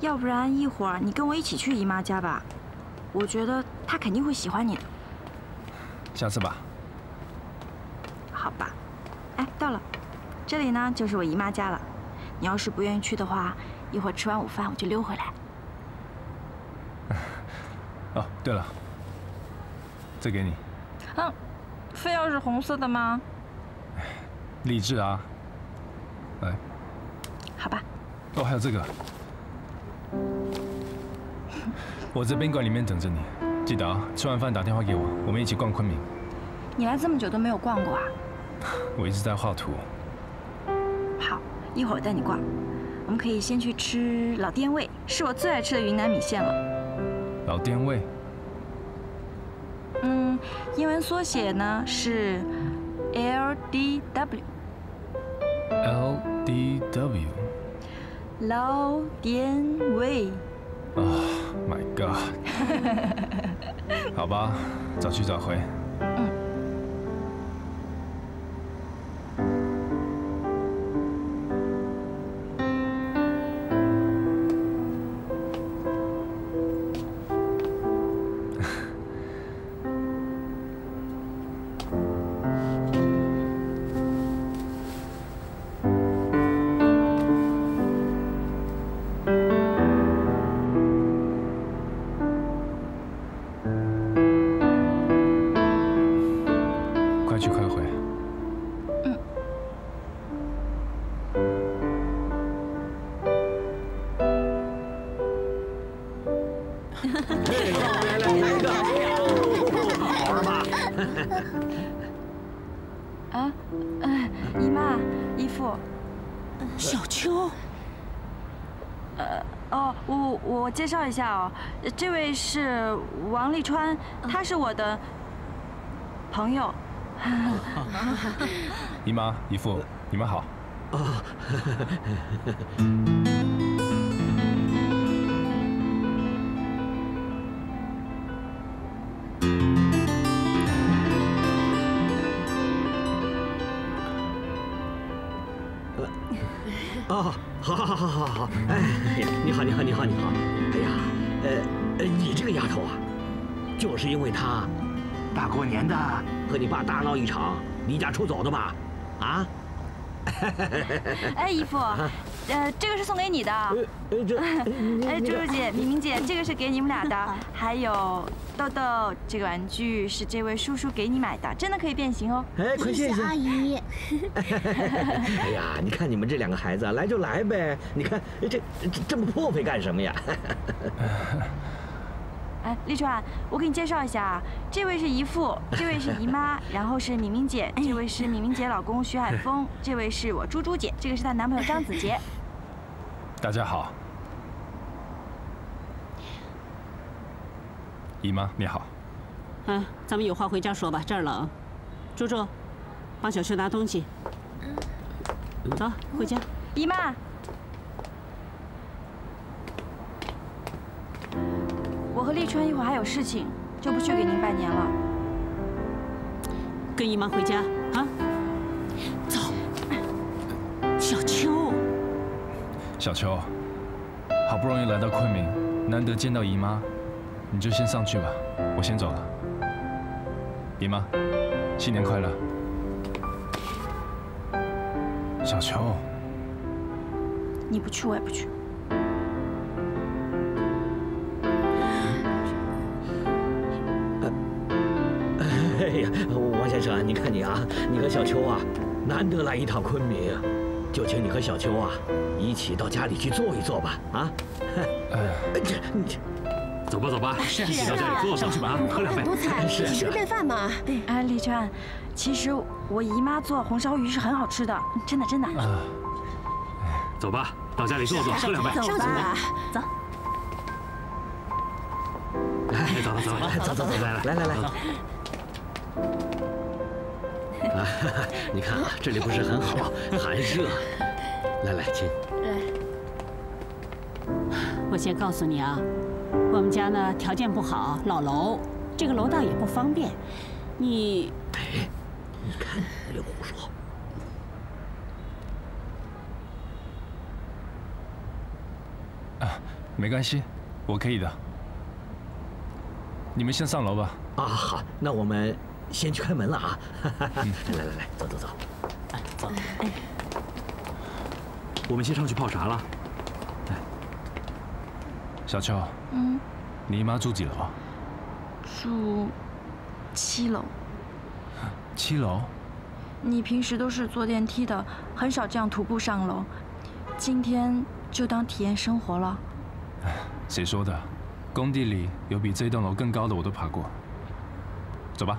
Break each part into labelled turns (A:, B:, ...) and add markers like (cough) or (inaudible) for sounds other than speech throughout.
A: 要不然一会儿你跟我一起去姨妈家吧，我觉得她肯定会喜欢你的。
B: 下次吧。
A: 好吧。哎，到了，这里呢就是我姨妈家了。你要是不愿意去的话，一会儿吃完午饭我就溜回来。(laughs)
B: 哦，对了，这给你。嗯，
A: 非要是红色的吗？
B: 励志啊！来。
A: 好吧。
B: 哦，还有这个。我在宾馆里面等着你，记得啊，吃完饭打电话给我，我们一起逛昆明。
A: 你来这么久都没有逛过啊？(laughs)
B: 我一直在画图。
A: 好，一会儿我带你逛。我们可以先去吃老滇味，是我最爱吃的云南米线了。
B: 老滇味。
A: 嗯，英文缩写呢是 L D W。
B: L D W。
A: 老滇味。
B: 啊 my god 好吧早去早回。
A: 介绍一下哦，这位是王立川，他是我的朋友。(laughs)
B: 姨妈、姨父，你们好。
C: 哦，(laughs) 好，好，好，好，好，好，哎，你好，你好，你好，你好。哎呀，呃，你这个丫头啊，就是因为她大过年的和你爸大闹一场，离家出走的吧？啊？(laughs)
A: 哎，姨父，呃，这个是送给你的。哎，珠珠 (laughs) 姐、敏敏姐，(laughs) 这个是给你们俩的。还有豆豆，这个玩具是这位叔叔给你买的，真的可以变形哦。
C: 哎，快谢谢
D: 阿姨。(laughs)
C: 哎呀，你看你们这两个孩子，来就来呗。你看这这这么破费干什么呀？
A: 哎，立川，我给你介绍一下啊，这位是姨父，这位是姨妈，然后是敏敏姐，这位是敏敏姐老公徐海峰，这位是我猪猪姐，这个是她男朋友张子杰。
B: 大家好，姨妈你好。
E: 嗯，咱们有话回家说吧，这儿冷。珠珠，帮小秋拿东西。走，回家。
A: 姨妈。我和立川一会儿还有事情，就不去给您拜年了。
E: 跟姨妈回家小秋，
B: 好不容易来到昆明，难得见到姨妈，你就先上去吧，我先走了。姨妈，新年快乐。小秋，
A: 你不去我也不去。
C: 哎呀，王先生，你看你啊，你和小秋啊，难得来一趟昆明，就请你和小秋啊一起到家里去坐一坐吧。啊，
F: 这你走吧走吧，一起到家里坐上去吧，喝两杯。
D: 多菜，(laughs)
C: 是
D: 是个便饭嘛。
A: 哎，李川，其实我姨妈做红烧鱼是很好吃的，真的真的。
F: 走吧，到家里坐坐，喝两杯。
D: 走吧，
A: 走。
F: 来，走了走了，
C: 走走走，来来来来来。啊，(laughs) 你看啊，这里不是很好，寒热。来来，亲。来。
E: 我先告诉你啊，我们家呢条件不好，老楼，这个楼道也不方便。你，
C: 哎，你看，别胡说。
B: 啊，没关系，我可以的。你们先上楼吧。
C: 啊，好，那我们先去开门了啊！(laughs) 来来来，走走走。
E: 哎，走。
F: 我们先上去泡茶了。
B: 小秋，嗯，你姨妈住几楼？
A: 住七楼。
B: 七楼？
A: 你平时都是坐电梯的，很少这样徒步上楼。今天就当体验生活了。
B: 谁说的？工地里有比这栋楼更高的，我都爬过。走吧。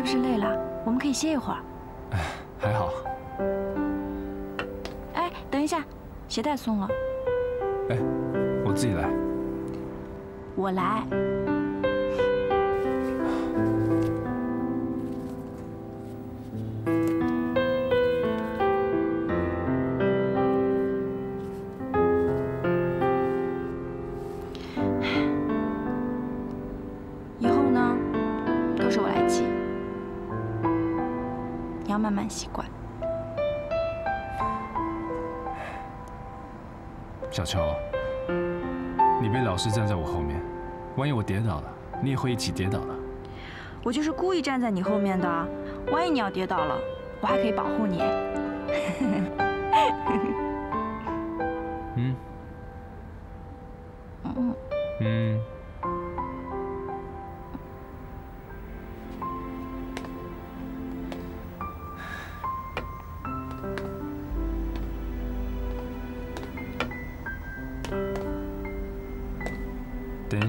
A: 是不是累了？我们可以歇一会儿。
B: 哎，还好。
A: 哎，等一下，鞋带松了。
B: 哎，我自己来。
A: 我来。慢慢习惯。
B: 小秋，你别老是站在我后面，万一我跌倒了，你也会一起跌倒的。
A: 我就是故意站在你后面的，万一你要跌倒了，我还可以保护你。嗯。嗯。嗯。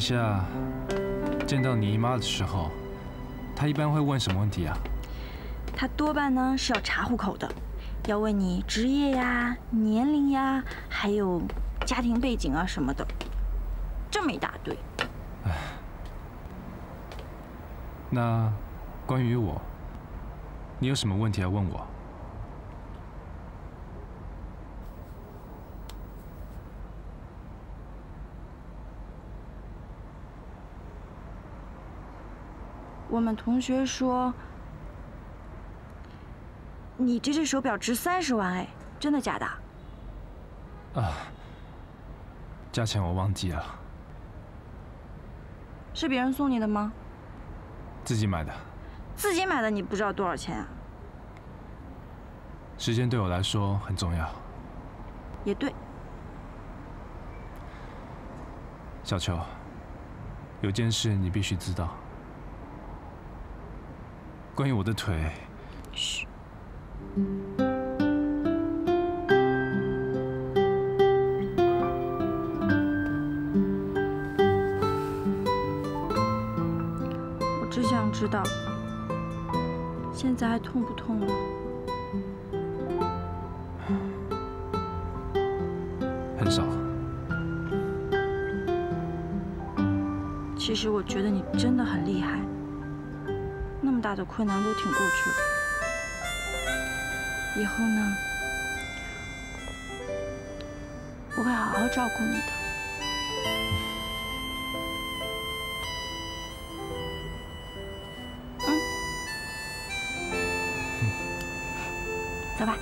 A: 下，见到你姨妈的时候，她一般会问什么问题啊？她多半呢是要查户口的，要问你职业呀、年龄呀，还有家庭背景啊什么的，这么一大堆。哎，
B: 那关于我，你有什么问题要问我？
A: 我们同学说，你这只手表值三十万，哎，真的假的？啊，
B: 价钱我忘记了。
A: 是别人送你的吗？
B: 自己买的。
A: 自己买的你不知道多少钱啊？
B: 时间对我来说很重要。
A: 也对。
B: 小秋，有件事你必须知道。关于我的腿，嘘。
A: 我只想知道，现在还痛不痛了？
B: 很少。
A: 其实我觉得你真的很厉害。大的困难都挺过去了，以后呢，我会好好照顾你的。嗯，(laughs) 走吧。